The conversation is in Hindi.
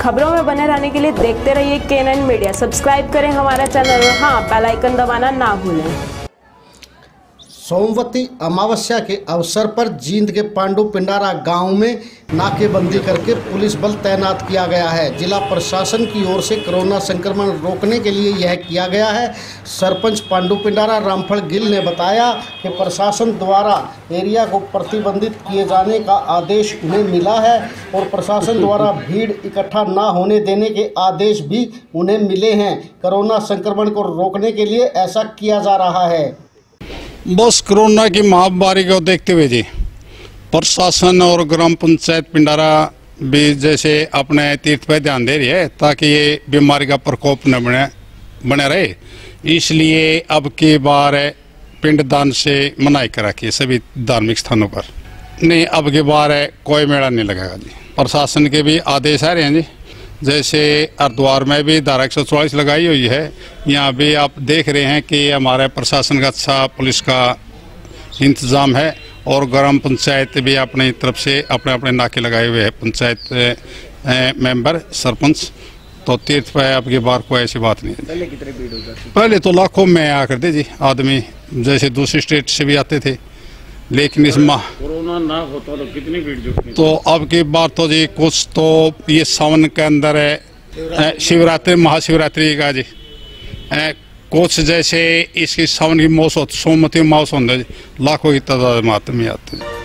खबरों में बने रहने के लिए देखते रहिए केन मीडिया सब्सक्राइब करें हमारा चैनल हाँ बेलाइकन दबाना ना भूलें। सोमवती अमावस्या के अवसर पर जींद के पांडु पिंडारा गाँव में नाकेबंदी करके पुलिस बल तैनात किया गया है। जिला प्रशासन की ओर से कोरोना संक्रमण रोकने के लिए यह किया गया है। सरपंच पांडु पिंडारा रामफल गिल ने बताया कि प्रशासन द्वारा एरिया को प्रतिबंधित किए जाने का आदेश उन्हें मिला है और प्रशासन द्वारा भीड़ इकट्ठा ना होने देने के आदेश भी उन्हें मिले हैं। कोरोना संक्रमण को रोकने के लिए ऐसा किया जा रहा है। बस कोरोना की महामारी को देखते हुए जी, प्रशासन और ग्राम पंचायत पिंडारा भी जैसे अपने तीर्थ पर ध्यान दे रही है ताकि ये बीमारी का प्रकोप न बने बने रहे। इसलिए अब की बार पिंडदान से मनाई कर है सभी धार्मिक स्थानों पर। नहीं, अब की बार कोई मेला नहीं लगेगा जी। प्रशासन के भी आदेश आ रहे हैं जी। जैसे हरिद्वार में भी धारा एक सौ चौवालीस लगाई हुई है। यहाँ भी आप देख रहे हैं कि हमारे प्रशासन का अच्छा पुलिस का इंतज़ाम है और ग्राम पंचायत भी अपनी तरफ़ से अपने अपने नाके लगाए हुए हैं। पंचायत मेंबर सरपंच तो तीर्थ पे आपकी बार कोई ऐसी बात नहीं पहले कितने भीड़ होता पहले तो लाखों में आया करते जी आदमी जैसे दूसरी स्टेट से भी आते थे। लेकिन इस माह होता तो कितनी तो अब की बात तो जी, कुछ तो ये सावन के अंदर है शिवरात्रि, महाशिवरात्रि का जी। कुछ जैसे इसकी सावन की मौसम सोमती मौसम लाखों की तादाद मात्र में आते हैं।